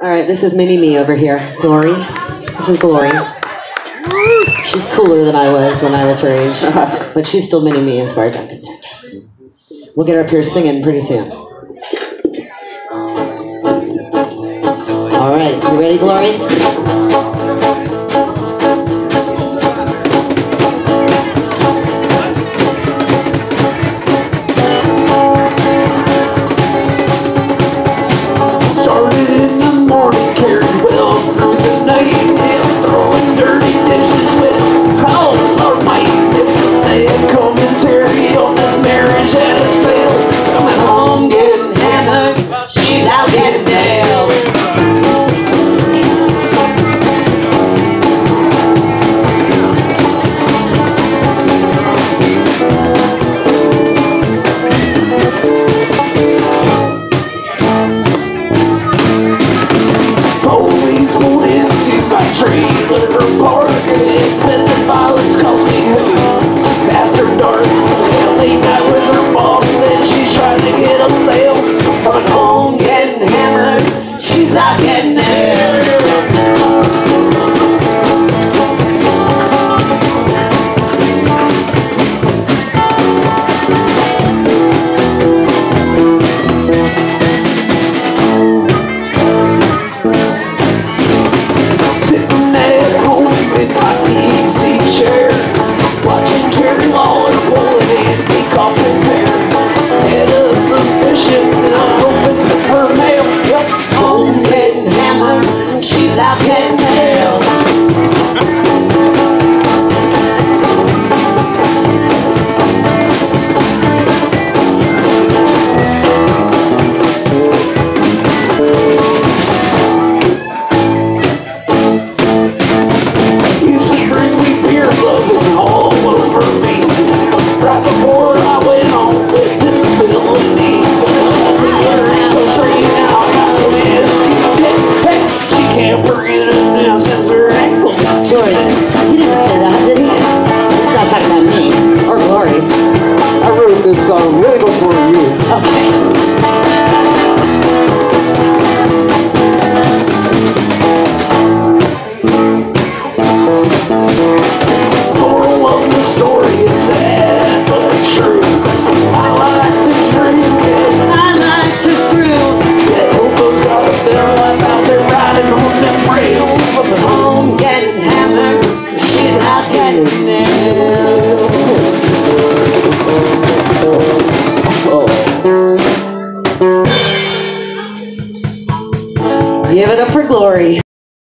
All right, this is Mini Me over here. Glory. This is Glory. She's cooler than I was when I was her age, but she's still Mini Me as far as I'm concerned. We'll get her up here singing pretty soon. All right, you ready, Glory? trailer. Give it up for glory.